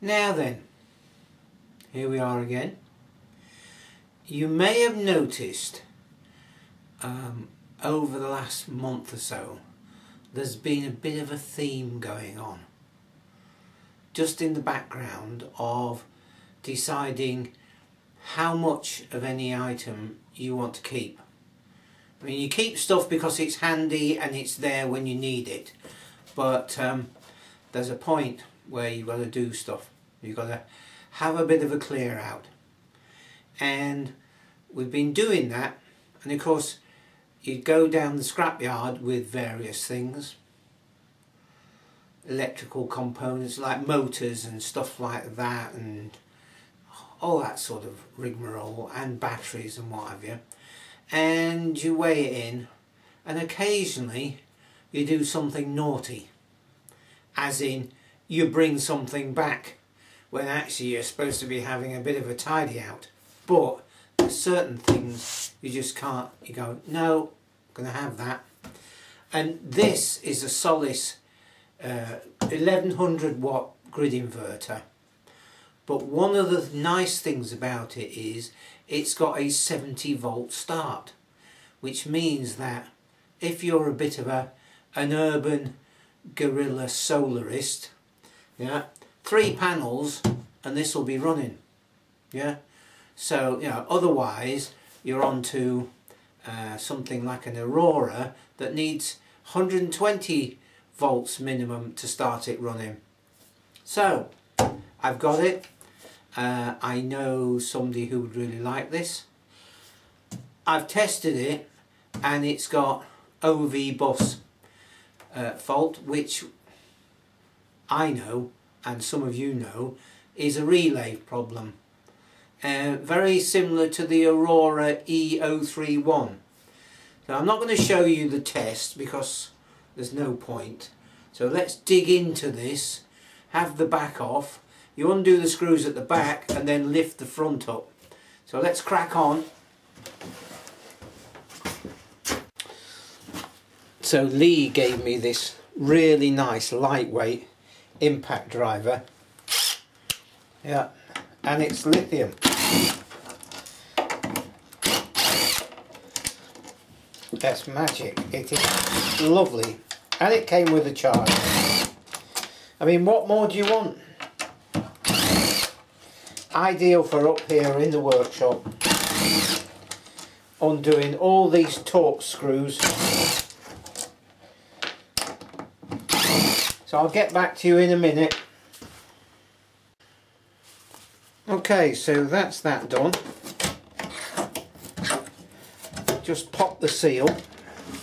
Now then, here we are again. You may have noticed um, over the last month or so there's been a bit of a theme going on just in the background of deciding how much of any item you want to keep. I mean you keep stuff because it's handy and it's there when you need it but um, there's a point where you've got to do stuff. You've got to have a bit of a clear out. And we've been doing that and of course you go down the scrapyard with various things electrical components like motors and stuff like that and all that sort of rigmarole and batteries and what have you and you weigh it in and occasionally you do something naughty as in you bring something back when actually you're supposed to be having a bit of a tidy out. But there's certain things you just can't you go no I'm gonna have that. And this is a Solis uh, 1100 watt grid inverter. But one of the nice things about it is it's got a 70 volt start which means that if you're a bit of a an urban guerrilla solarist yeah? Three panels and this will be running. Yeah? So you know otherwise you're on to uh, something like an aurora that needs 120 volts minimum to start it running. So I've got it. Uh, I know somebody who would really like this. I've tested it and it's got OV bus uh, fault which I know and some of you know is a relay problem. Uh, very similar to the Aurora E031 so I'm not going to show you the test because there's no point. So let's dig into this have the back off you undo the screws at the back and then lift the front up. So let's crack on. So Lee gave me this really nice lightweight impact driver. Yeah, and it's lithium. That's magic. It is lovely. And it came with a charge. I mean, what more do you want? Ideal for up here in the workshop. Undoing all these Torx screws So I'll get back to you in a minute. Okay, so that's that done. Just pop the seal.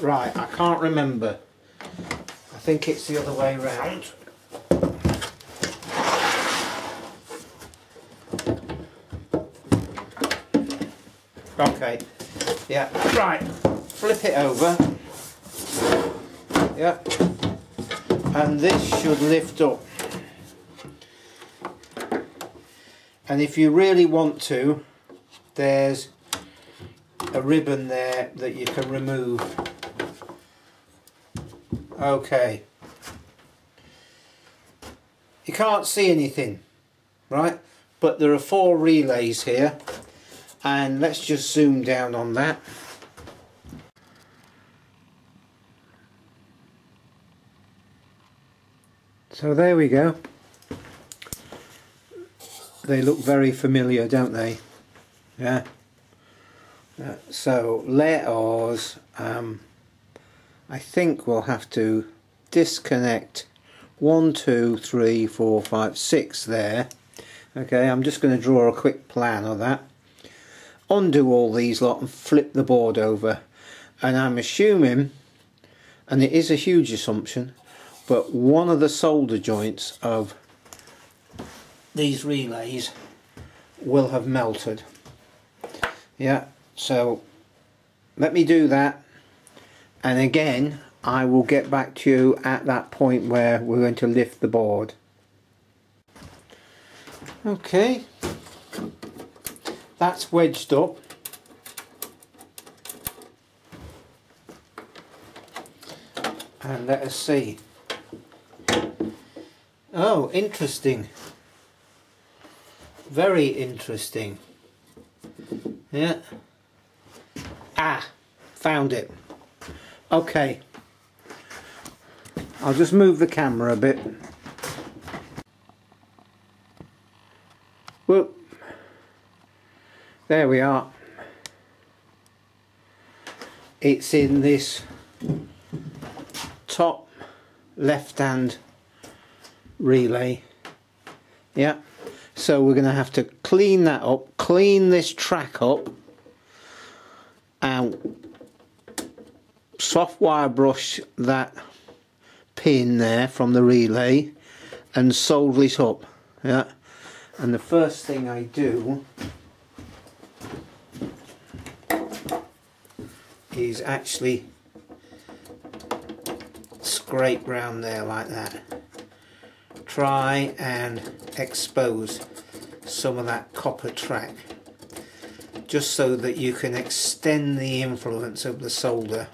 Right, I can't remember. I think it's the other way round. Okay, yeah, right, flip it over. Yeah, and this should lift up. And if you really want to there's a ribbon there that you can remove. Okay. You can't see anything right? But there are four relays here. And let's just zoom down on that So there we go. They look very familiar, don't they? Yeah. Uh, so let us, um, I think we'll have to disconnect one, two, three, four, five, six there. Okay, I'm just going to draw a quick plan of that. Undo all these lot and flip the board over. And I'm assuming, and it is a huge assumption, but one of the solder joints of these relays will have melted. Yeah so let me do that. And again I will get back to you at that point where we're going to lift the board. Okay. That's wedged up. And let us see Oh, interesting. Very interesting. Yeah. Ah, found it. Okay. I'll just move the camera a bit. Well, There we are. It's in this top left hand relay. Yeah. So we're going to have to clean that up, clean this track up and soft wire brush that pin there from the relay and solder it up yeah and the first thing I do is actually scrape round there like that try and expose some of that copper track just so that you can extend the influence of the solder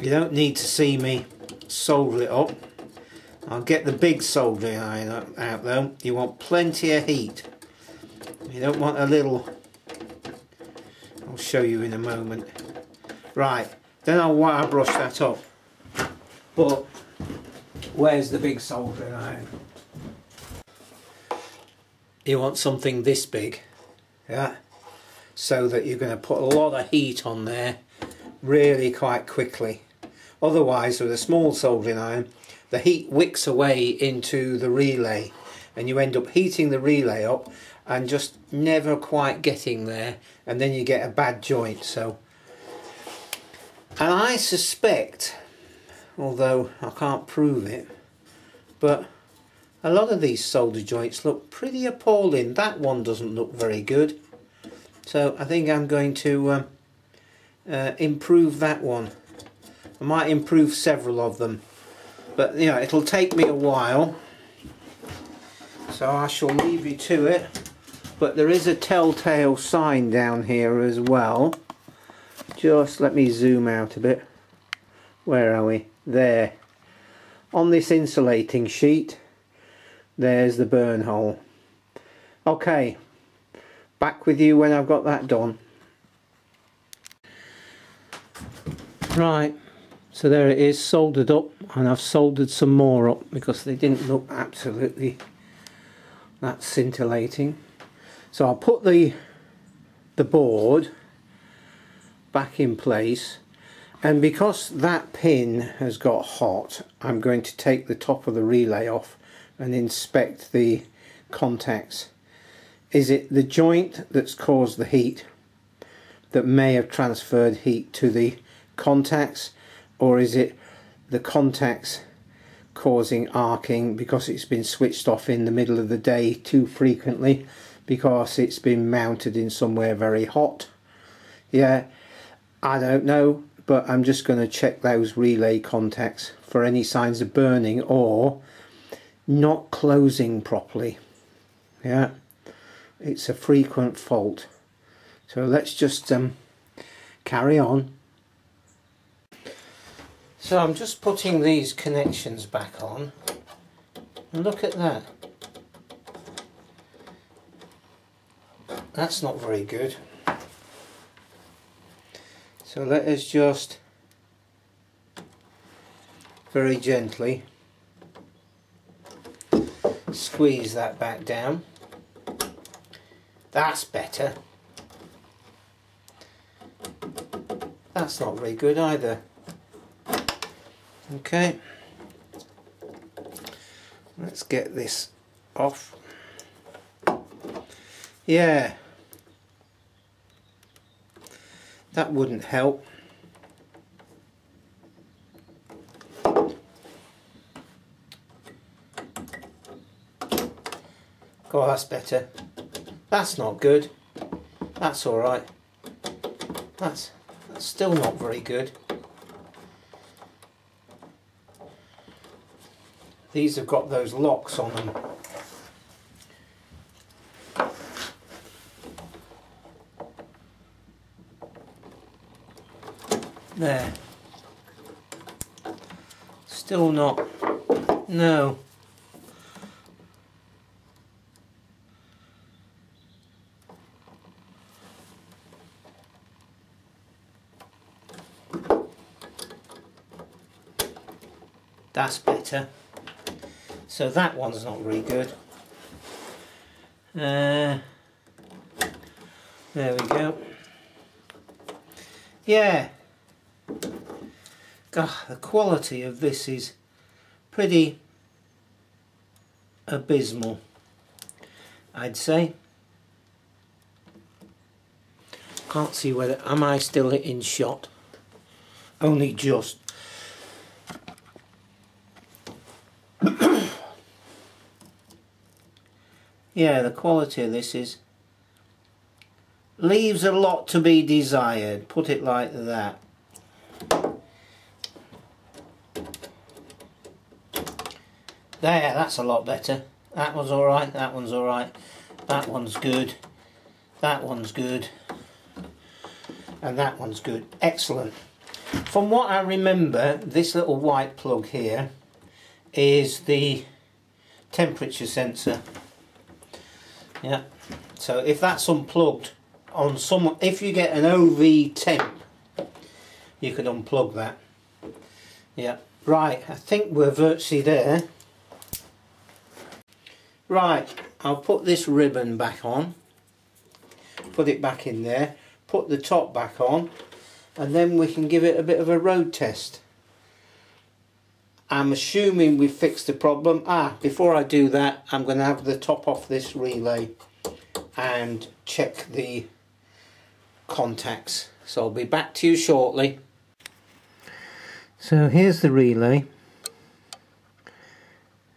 You don't need to see me solder it up. I'll get the big soldering iron out though. You want plenty of heat. You don't want a little... I'll show you in a moment. Right, then I'll wire brush that up. But where's the big soldering iron? You want something this big, yeah? So that you're going to put a lot of heat on there really quite quickly. Otherwise, with a small soldering iron, the heat wicks away into the relay and you end up heating the relay up and just never quite getting there and then you get a bad joint. So, And I suspect, although I can't prove it, but a lot of these solder joints look pretty appalling. That one doesn't look very good. So I think I'm going to um, uh, improve that one. I might improve several of them but you know it'll take me a while so I shall leave you to it but there is a telltale sign down here as well just let me zoom out a bit. Where are we? There. On this insulating sheet there's the burn hole. Okay. Back with you when I've got that done. Right. So there it is soldered up and I've soldered some more up because they didn't look absolutely that scintillating. So I'll put the the board back in place. And because that pin has got hot I'm going to take the top of the relay off and inspect the contacts. Is it the joint that's caused the heat that may have transferred heat to the contacts or is it the contacts causing arcing because it's been switched off in the middle of the day too frequently because it's been mounted in somewhere very hot? Yeah I don't know but I'm just going to check those relay contacts for any signs of burning or not closing properly yeah it's a frequent fault so let's just um, carry on so I'm just putting these connections back on and look at that. That's not very good. So let us just very gently squeeze that back down. That's better. That's not very good either. Okay, let's get this off. Yeah, that wouldn't help. Oh, that's better. That's not good. That's alright. That's, that's still not very good. These have got those locks on them. There. Still not No. That's better. So that one's not really good. Uh, there we go. Yeah. God, the quality of this is pretty abysmal, I'd say. Can't see whether, am I still in shot? Only just. yeah, the quality of this is leaves a lot to be desired, put it like that. There, that's a lot better. That one's alright, that one's alright, that one's good, that one's good, and that one's good. Excellent. From what I remember, this little white plug here is the temperature sensor. Yeah, so if that's unplugged on some, if you get an OV temp, you could unplug that. Yeah, right, I think we're virtually there. Right, I'll put this ribbon back on, put it back in there, put the top back on, and then we can give it a bit of a road test. I'm assuming we've fixed the problem. Ah, before I do that, I'm going to have the top off this relay and check the contacts. So I'll be back to you shortly. So here's the relay.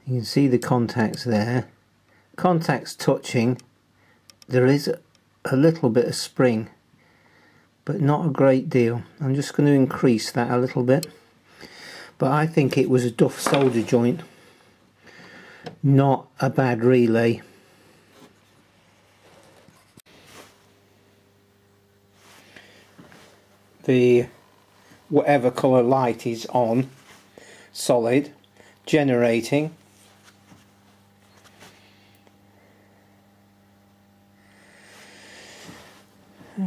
You can see the contacts there contacts touching there is a little bit of spring but not a great deal. I'm just going to increase that a little bit. But I think it was a Duff solder joint not a bad relay. The whatever colour light is on solid generating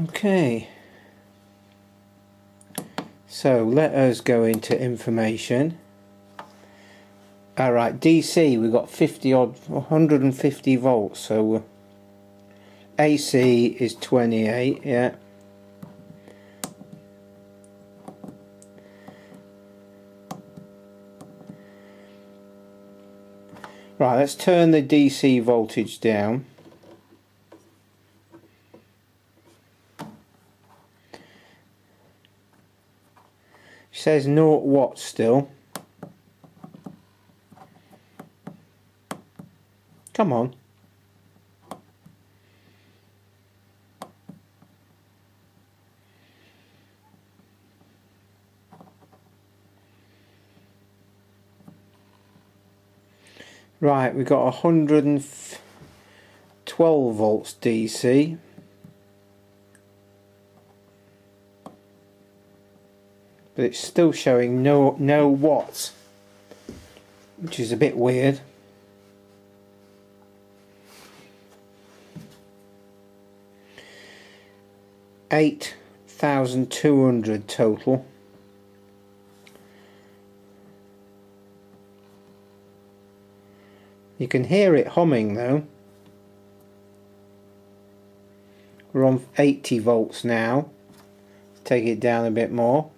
Okay. So let us go into information. Alright, DC, we've got 50 odd, 150 volts, so AC is 28, yeah. Right, let's turn the DC voltage down. Says 0 watts still. Come on. Right, we've got 112 volts DC. But it's still showing no no watts which is a bit weird. Eight thousand two hundred total. You can hear it humming though. We're on 80 volts now. Take it down a bit more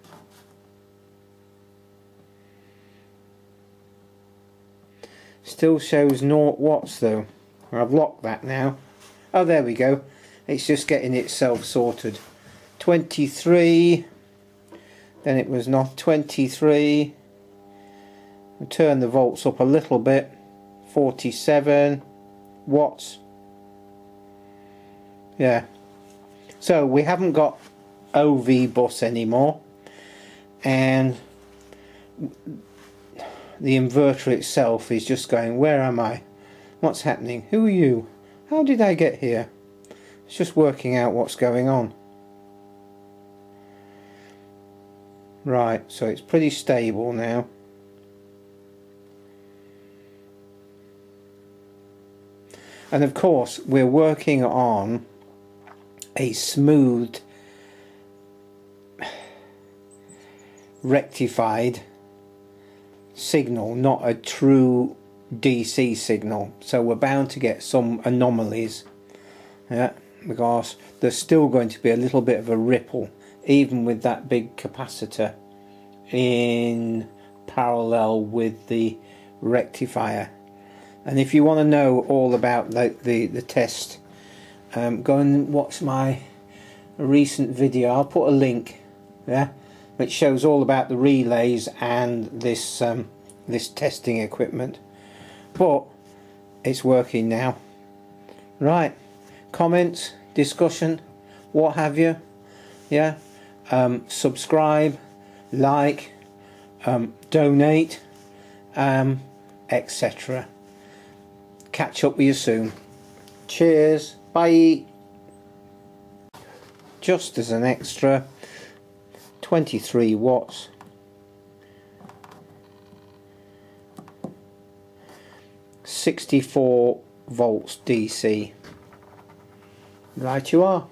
Still shows 0 watts though. I've locked that now. Oh, there we go. It's just getting itself sorted. 23. Then it was not 23. We'll turn the volts up a little bit. 47 watts. Yeah. So we haven't got OV bus anymore. And the inverter itself is just going, where am I? What's happening? Who are you? How did I get here? It's just working out what's going on. Right, so it's pretty stable now. And of course, we're working on a smoothed, rectified signal not a true DC signal. So we're bound to get some anomalies yeah because there's still going to be a little bit of a ripple even with that big capacitor in parallel with the rectifier. And if you want to know all about the, the, the test um, go and watch my recent video. I'll put a link yeah which shows all about the relays and this um, this testing equipment. But it's working now. Right comments discussion what have you? Yeah um, subscribe like um, donate um, etc catch up with you soon. Cheers. Bye. Just as an extra 23 watts Sixty-four volts DC. Right you are.